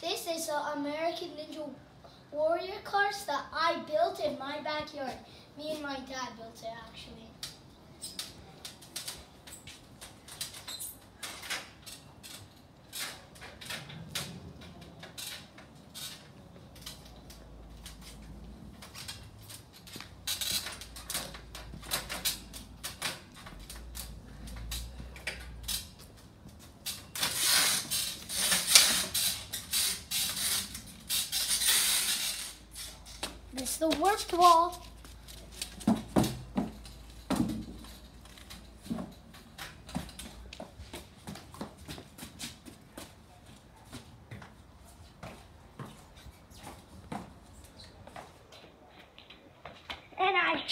This is an American Ninja Warrior cars that I built in my backyard. Me and my dad built it actually. This is the worst wall. And I